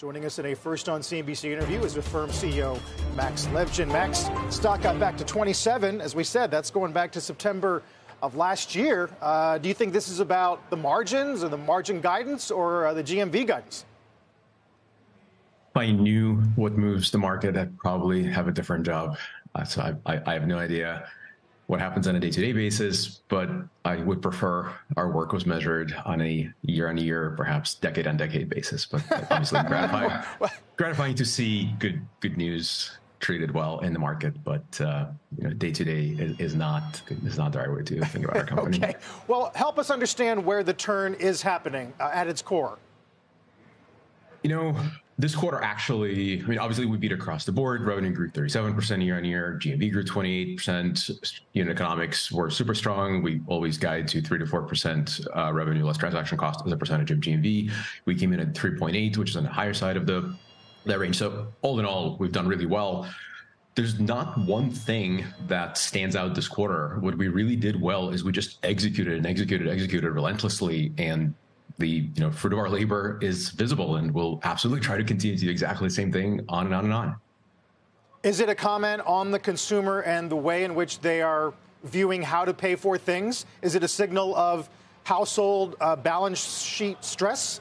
Joining us in a first on CNBC interview is the firm CEO Max Levchin. Max, stock got back to 27. As we said, that's going back to September of last year. Uh, do you think this is about the margins or the margin guidance or uh, the GMV guidance? If I knew what moves the market, I'd probably have a different job. Uh, so I, I, I have no idea what happens on a day-to-day basis, but I would prefer our work was measured on a year-on-year, perhaps decade-on-decade basis. But obviously, gratifying, gratifying to see good good news treated well in the market, but uh, you know, day to day is not is not the right way to think about our company. okay, well, help us understand where the turn is happening uh, at its core. You know, this quarter actually, I mean, obviously we beat across the board. Revenue grew 37% year on year. GMV grew 28%. Unit economics were super strong. We always guide to 3 to 4% uh, revenue less transaction cost as a percentage of GMV. We came in at 3.8, which is on the higher side of the that range. So all in all, we've done really well. There's not one thing that stands out this quarter. What we really did well is we just executed and executed, executed relentlessly, and the you know fruit of our labor is visible, and we'll absolutely try to continue to do exactly the same thing on and on and on. Is it a comment on the consumer and the way in which they are viewing how to pay for things? Is it a signal of household uh, balance sheet stress?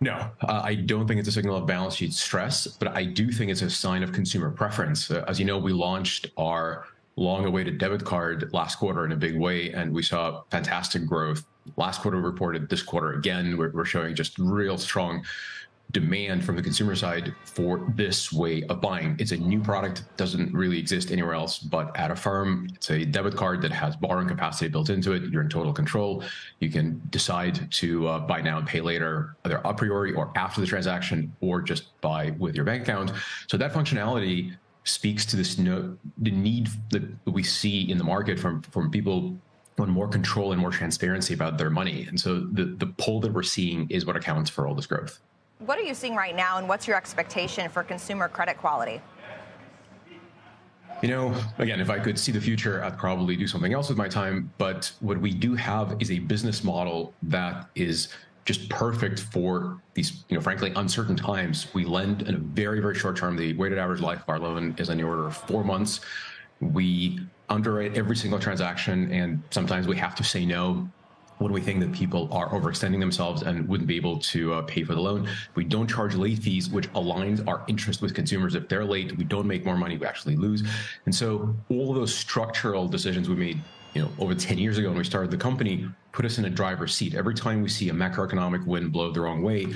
No, uh, I don't think it's a signal of balance sheet stress, but I do think it's a sign of consumer preference. Uh, as you know, we launched our long awaited debit card last quarter in a big way, and we saw fantastic growth. Last quarter We reported, this quarter again, we're, we're showing just real strong demand from the consumer side for this way of buying. It's a new product, doesn't really exist anywhere else but at Affirm. It's a debit card that has borrowing capacity built into it. You're in total control. You can decide to uh, buy now and pay later, either a priori or after the transaction, or just buy with your bank account. So that functionality speaks to this no, the need that we see in the market from from people want more control and more transparency about their money. And so the the pull that we're seeing is what accounts for all this growth. What are you seeing right now, and what's your expectation for consumer credit quality? You know, again, if I could see the future, I'd probably do something else with my time. But what we do have is a business model that is just perfect for these, you know, frankly, uncertain times. We lend in a very, very short term. The weighted average life of our loan is on the order of four months. We underwrite every single transaction, and sometimes we have to say no when we think that people are overextending themselves and wouldn't be able to uh, pay for the loan. We don't charge late fees, which aligns our interest with consumers. If they're late, we don't make more money, we actually lose. And so all those structural decisions we made you know, over 10 years ago when we started the company, put us in a driver's seat. Every time we see a macroeconomic wind blow the wrong way,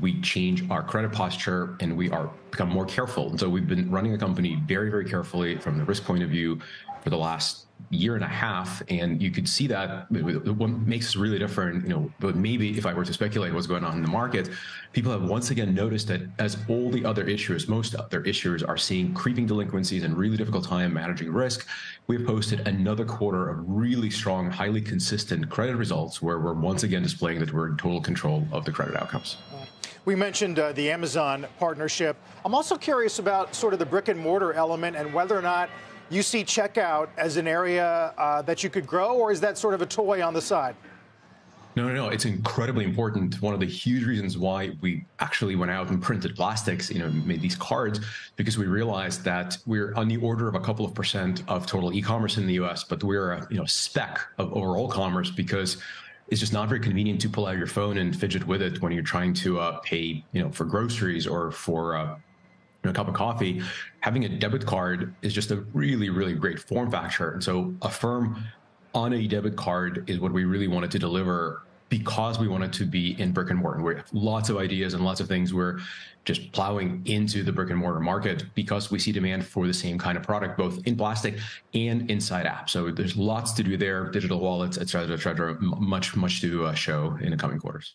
we change our credit posture and we are become more careful. And so we've been running the company very, very carefully from the risk point of view for the last year and a half, and you could see that what makes us really different, you know, but maybe if I were to speculate what's going on in the market, people have once again noticed that as all the other issuers, most other issuers are seeing creeping delinquencies and really difficult time managing risk, we've posted another quarter of really strong, highly consistent credit results where we're once again displaying that we're in total control of the credit outcomes. We mentioned uh, the Amazon partnership. I'm also curious about sort of the brick and mortar element and whether or not you see checkout as an area uh, that you could grow, or is that sort of a toy on the side? No, no, no. It's incredibly important. One of the huge reasons why we actually went out and printed plastics, you know, made these cards, because we realized that we're on the order of a couple of percent of total e-commerce in the U.S., but we're a you know speck of overall commerce because it's just not very convenient to pull out your phone and fidget with it when you're trying to uh, pay, you know, for groceries or for uh, a cup of coffee, having a debit card is just a really, really great form factor. And so Affirm on a debit card is what we really wanted to deliver because we wanted to be in brick and mortar. We have lots of ideas and lots of things. We're just plowing into the brick and mortar market because we see demand for the same kind of product, both in plastic and inside apps. So there's lots to do there, digital wallets, et cetera, et cetera, much, much to uh, show in the coming quarters.